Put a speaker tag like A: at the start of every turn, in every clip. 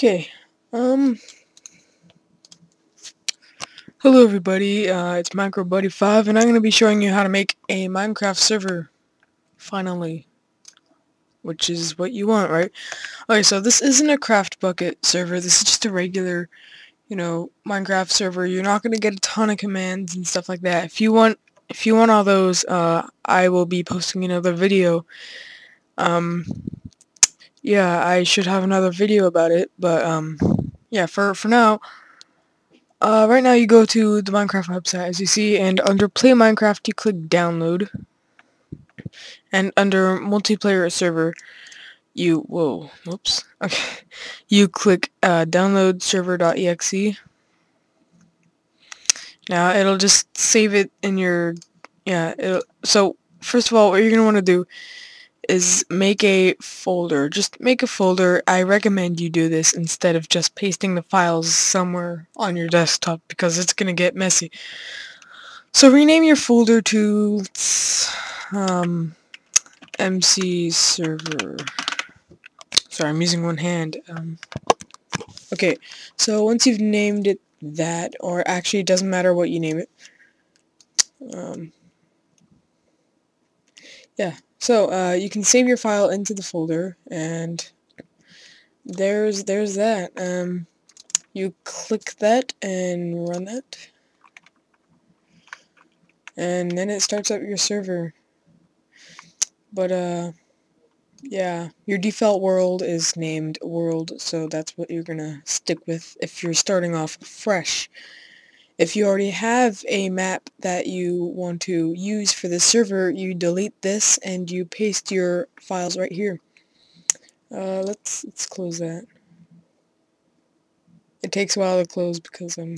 A: Okay, um, hello everybody, uh, it's MicroBuddy5 and I'm going to be showing you how to make a Minecraft server, finally, which is what you want, right? Okay, so this isn't a CraftBukkit server, this is just a regular, you know, Minecraft server. You're not going to get a ton of commands and stuff like that. If you want, if you want all those, uh, I will be posting another video, um, yeah, I should have another video about it, but, um, yeah, for, for now, uh, right now you go to the Minecraft website, as you see, and under Play Minecraft, you click Download, and under Multiplayer Server, you, whoa, whoops, okay, you click, uh, Download Server.exe, now, it'll just save it in your, yeah, so, first of all, what you're going to want to do is make a folder. Just make a folder. I recommend you do this instead of just pasting the files somewhere on your desktop because it's going to get messy. So rename your folder to um, MC server. Sorry, I'm using one hand. Um, okay, so once you've named it that, or actually it doesn't matter what you name it. Um, yeah, so uh, you can save your file into the folder, and there's there's that. Um, you click that and run that, and then it starts up your server. But uh, yeah, your default world is named world, so that's what you're gonna stick with if you're starting off fresh. If you already have a map that you want to use for the server, you delete this and you paste your files right here. Uh, let's let's close that. It takes a while to close because I'm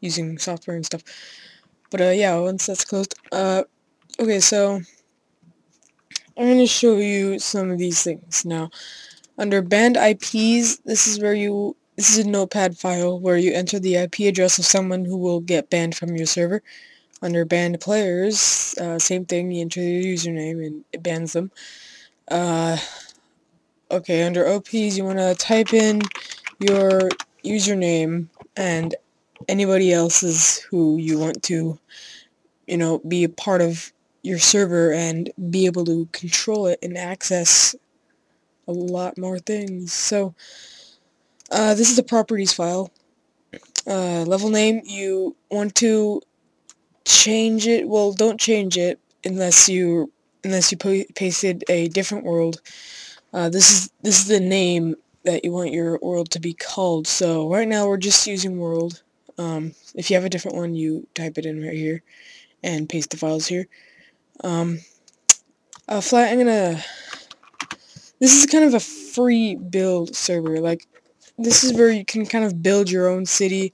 A: using software and stuff. But uh, yeah, once that's closed, uh, okay, so I'm going to show you some of these things. Now, under banned IPs, this is where you this is a notepad file where you enter the IP address of someone who will get banned from your server. Under banned players, uh, same thing, you enter your username and it bans them. Uh, okay, under OPs you want to type in your username and anybody else's who you want to, you know, be a part of your server and be able to control it and access a lot more things. So, uh, this is the properties file. Uh, level name, you want to change it, well don't change it unless you unless you pasted a different world. Uh, this is this is the name that you want your world to be called. So right now we're just using world. Um, if you have a different one, you type it in right here and paste the files here. Um, uh, flat, I'm gonna. This is kind of a free build server. Like this is where you can kind of build your own city.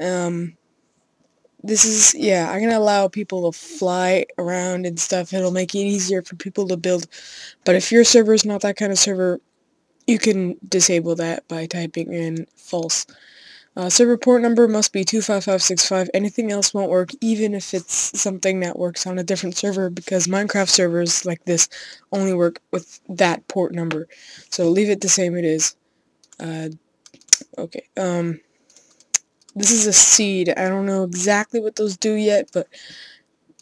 A: Um, this is, yeah, I'm going to allow people to fly around and stuff. It'll make it easier for people to build. But if your server is not that kind of server, you can disable that by typing in false. Uh, server port number must be 25565. Anything else won't work, even if it's something that works on a different server, because Minecraft servers like this only work with that port number. So leave it the same it is. Uh, okay, um, this is a seed. I don't know exactly what those do yet, but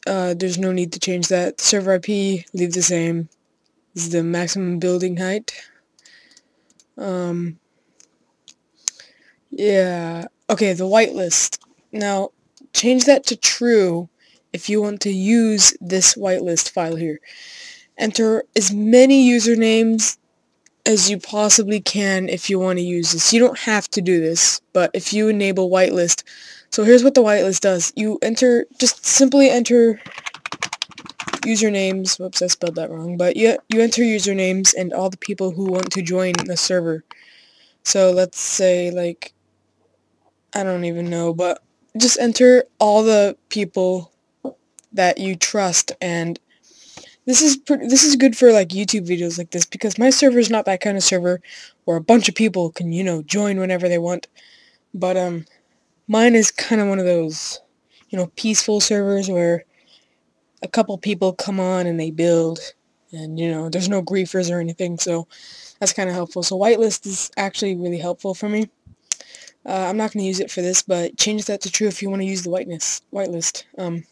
A: uh, there's no need to change that. Server IP, leave the same. This is the maximum building height. Um, yeah, okay, the whitelist. Now, change that to true if you want to use this whitelist file here. Enter as many usernames as you possibly can if you want to use this. You don't have to do this, but if you enable whitelist, so here's what the whitelist does. You enter, just simply enter usernames, whoops, I spelled that wrong, but you, you enter usernames and all the people who want to join the server. So let's say, like, I don't even know, but just enter all the people that you trust and this is this is good for like YouTube videos like this because my server is not that kind of server where a bunch of people can, you know, join whenever they want. But um mine is kind of one of those, you know, peaceful servers where a couple people come on and they build and you know there's no griefers or anything so that's kind of helpful. So whitelist is actually really helpful for me. Uh, I'm not going to use it for this but change that to true if you want to use the whiteness whitelist. Um,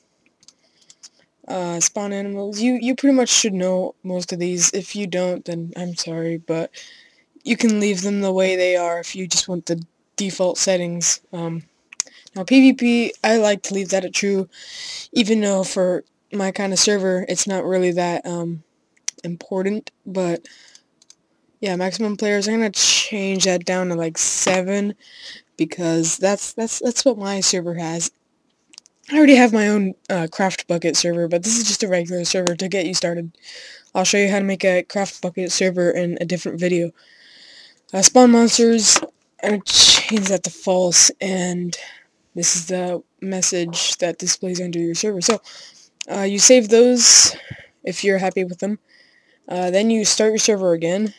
A: uh, spawn animals you you pretty much should know most of these if you don't then I'm sorry but you can leave them the way they are if you just want the default settings um, now PvP I like to leave that at true even though for my kind of server it's not really that um, important, but yeah, maximum players. I'm gonna change that down to like seven because that's that's that's what my server has. I already have my own uh, CraftBukkit server, but this is just a regular server to get you started. I'll show you how to make a CraftBukkit server in a different video. Uh, spawn monsters, to change that to false, and this is the message that displays under your server. So, uh, you save those if you're happy with them. Uh, then you start your server again.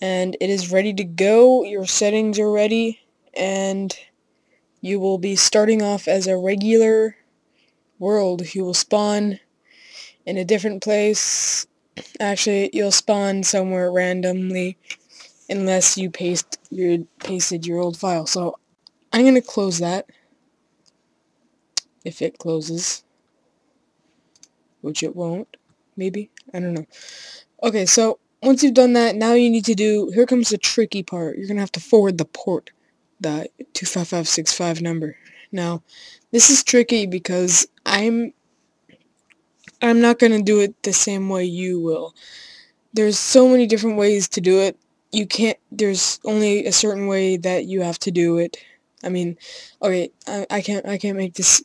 A: And it is ready to go. Your settings are ready. And you will be starting off as a regular world. You will spawn in a different place. Actually, you'll spawn somewhere randomly unless you paste your pasted your old file. So I'm going to close that if it closes, which it won't maybe? I don't know. Okay, so once you've done that, now you need to do, here comes the tricky part. You're going to have to forward the port, the 25565 number. Now, this is tricky because I'm, I'm not going to do it the same way you will. There's so many different ways to do it. You can't, there's only a certain way that you have to do it. I mean, okay, I, I can't, I can't make this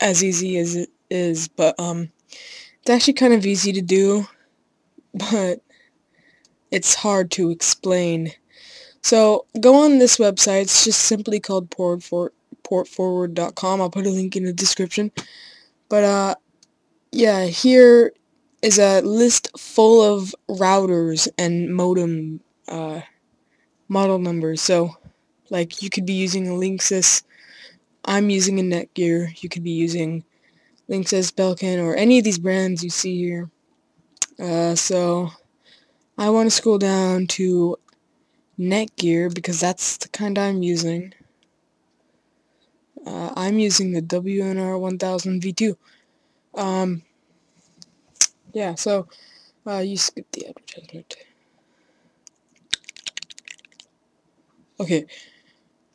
A: as easy as it is, but, um, it's actually kind of easy to do, but it's hard to explain. So go on this website. It's just simply called portforward.com. I'll put a link in the description. But uh, yeah, here is a list full of routers and modem uh, model numbers. So like you could be using a Linksys. I'm using a Netgear. You could be using Linksys Belkin or any of these brands you see here. Uh, so I want to scroll down to Netgear because that's the kind I'm using. Uh, I'm using the WNR 1000 V2. Um, yeah, so uh, you skip the advertisement. Okay.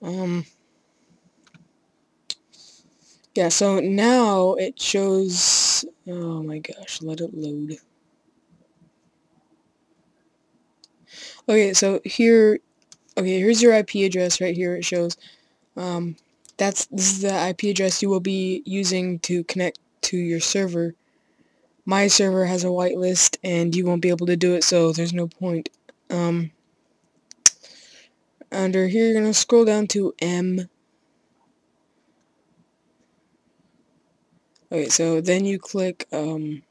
A: Um, yeah, so now it shows, oh my gosh, let it load. Okay, so here, okay, here's your IP address right here, it shows. Um, that's, this is the IP address you will be using to connect to your server. My server has a whitelist and you won't be able to do it, so there's no point. Um, under here, you're to scroll down to M Okay, so then you click um,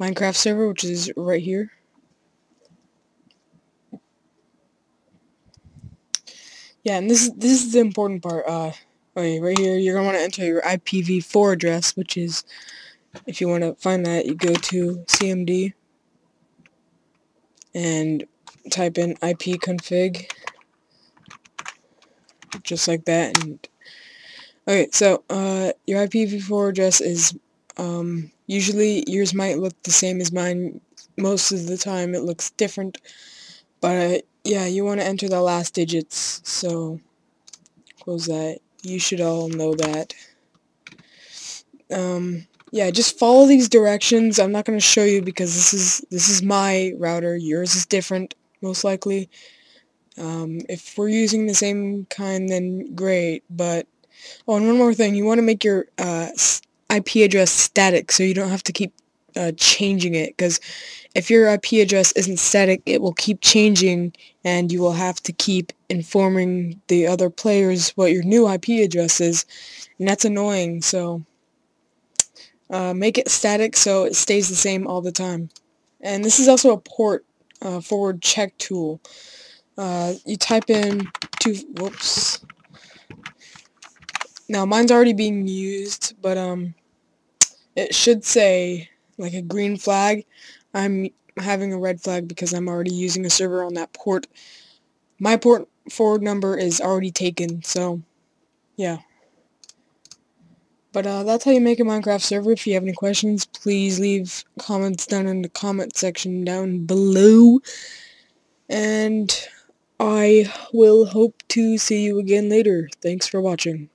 A: Minecraft server, which is right here. Yeah, and this is this is the important part. Uh, okay, right here, you're gonna want to enter your IPv4 address, which is, if you want to find that, you go to CMD and type in ipconfig, just like that, and Okay, so uh, your IPv4 address is um, usually yours might look the same as mine. Most of the time it looks different, but yeah, you want to enter the last digits. So close that. You should all know that. Um, yeah, just follow these directions. I'm not going to show you because this is this is my router. Yours is different, most likely. Um, if we're using the same kind, then great, but Oh, and one more thing. You want to make your uh, IP address static so you don't have to keep uh, changing it because if your IP address isn't static, it will keep changing and you will have to keep informing the other players what your new IP address is and that's annoying so uh, make it static so it stays the same all the time. And this is also a port uh, forward check tool. Uh, you type in two, whoops, now mine's already being used, but um, it should say like a green flag, I'm having a red flag because I'm already using a server on that port. My port forward number is already taken, so yeah. But uh, that's how you make a Minecraft server. If you have any questions, please leave comments down in the comment section down below. And I will hope to see you again later. Thanks for watching.